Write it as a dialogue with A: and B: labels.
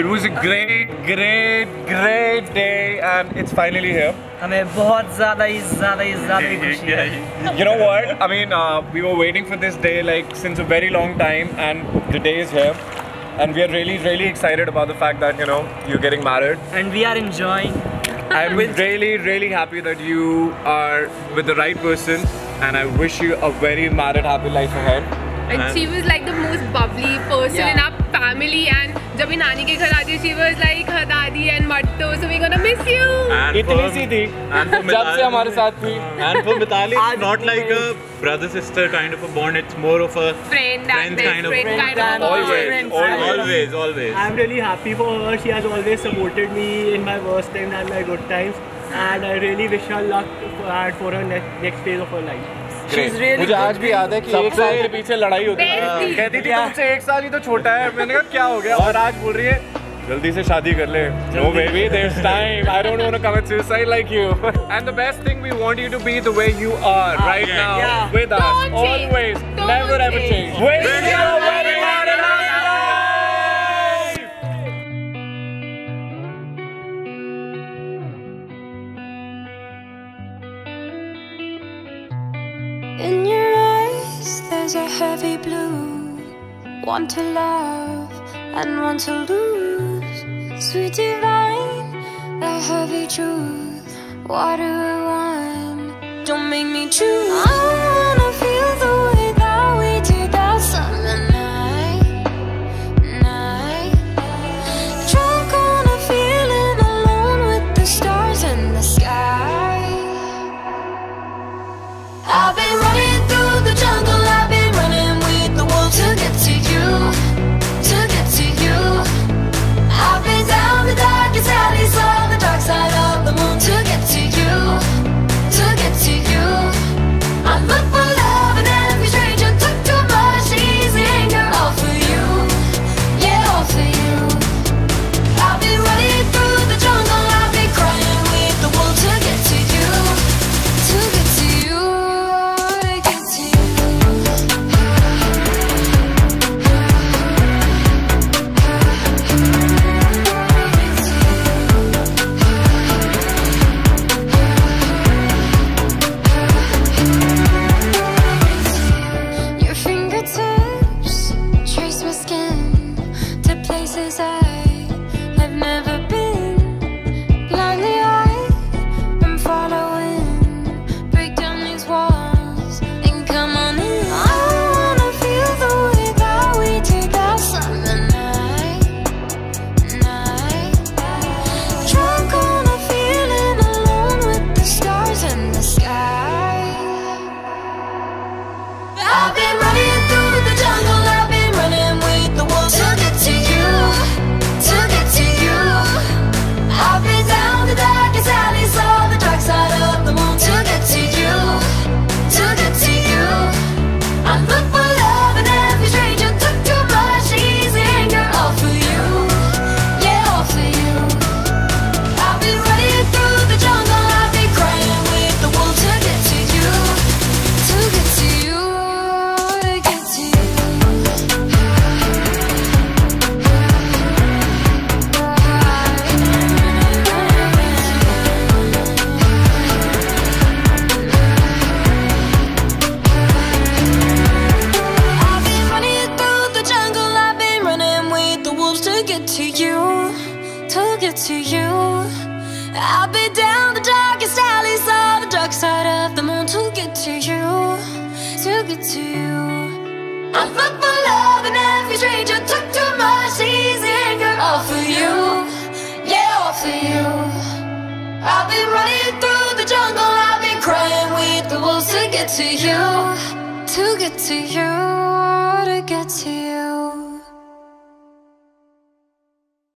A: It was a great, great, great day, and it's finally here.
B: हमें बहुत ज़्यादा ही ज़्यादा ही ज़्यादा ही खुशी है
A: You know what? I mean, uh, we were waiting for this day like since a very long time, and the day is here. And we are really, really excited about the fact that you know you're getting married.
B: and we are enjoying
A: I'm really, really happy that you are with the right person, and I wish you a very married, happy life ahead.
C: And she was like the most bubbly person
B: Yeah.
C: in our family and जब ये नानी के घर आती है she was like her daddy and Matto so we're gonna miss you
D: And
A: इतनी
D: for-
A: सी थी
D: and for
A: जब से
D: Mithali-
A: हमारे साथ थी
D: And for Mithali,
B: आज
D: it's not like a brother sister kind of a bond. It's more of a
C: friend and
D: Friend
C: best
D: kind of-
C: friend kind
B: Friend
C: of
B: and
A: Always,
B: friends.
A: always.
D: always, always.
E: I'm really happy for her. She has always supported me in my worst times and my good times. And I really wish her luck for, and for her next, next phase of her life.
A: मुझे आज भी याद है कि एक साल के पीछे लड़ाई होती
C: है।
A: कहती थी तुमसे एक साल ही तो छोटा है। मैंने कहा क्या हो गया? और आज बोल रही है जल्दी से शादी कर ले। No baby there time I don't want to commit suicide like you and the best thing we want you to be the way you are right now with us always never ever
C: change
A: with your wedding
F: In your eyes, there's a heavy blue. One to love and one to lose. Sweet divine, the heavy truth. Water or wine, don't make me choose. I've been down the darkest alleys, on the dark side of the moon to get to you, to get to you. I look for love and every stranger took too much easy anger, all for you, yeah, all for you. I've been running through the jungle, I've been crying with the wolves to get to you, to get to you, to get to you.